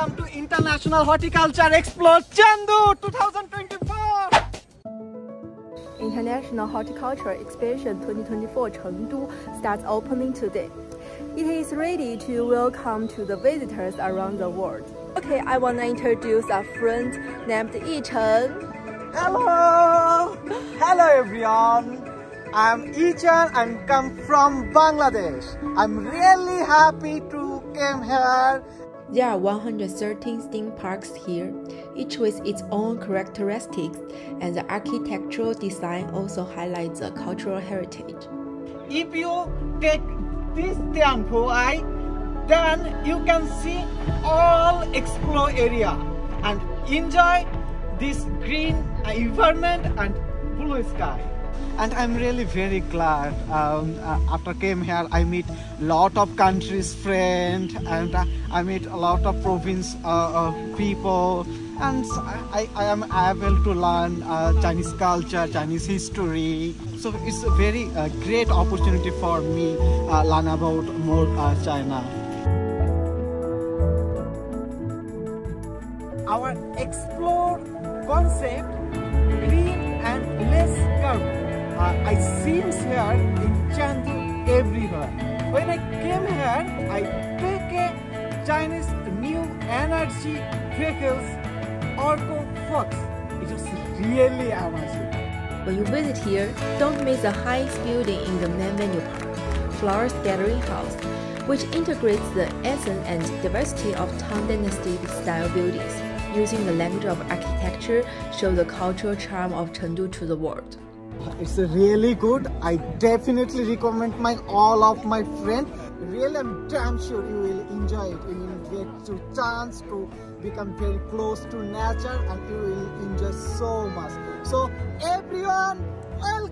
welcome to International Horticulture Expo Chengdu 2024. International Horticulture Exhibition 2024 Chengdu starts opening today. It is ready to welcome to the visitors around the world. Okay, I want to introduce a friend named Yi Chen. Hello! Hello everyone! I'm Ichan and come from Bangladesh. I'm really happy to come here. There are 113 theme parks here, each with its own characteristics, and the architectural design also highlights the cultural heritage. If you take this temple, I then you can see all Expo area and enjoy this green environment and blue sky and I'm really very glad um, uh, after came here I meet lot of countries friend and uh, I meet a lot of province uh, people and I, I am able to learn uh, Chinese culture, Chinese history. So it's a very uh, great opportunity for me uh, learn about more uh, China. Our Expo concept, green and less uh, seems here in Chengdu everywhere. When I came here, I take a Chinese new energy vehicles Orco Fox. It was really amazing. When you visit here, don't miss the highest building in the main venue park, Flowers Gathering House, which integrates the essence and diversity of Tang Dynasty style buildings. Using the language of architecture, show the cultural charm of Chengdu to the world. It's really good. I definitely recommend my all of my friends. Really, I'm damn sure you will enjoy it. You will get to chance to become very close to nature and you will enjoy so much. So everyone, welcome!